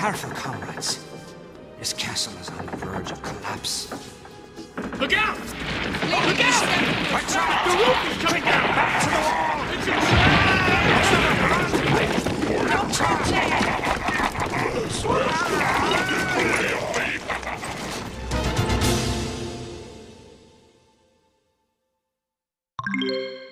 careful, comrades. This castle is on the verge of collapse. Look out! Look out! Watch out! The roof is coming down! Back to the wall! It's a trap! Don't touch it!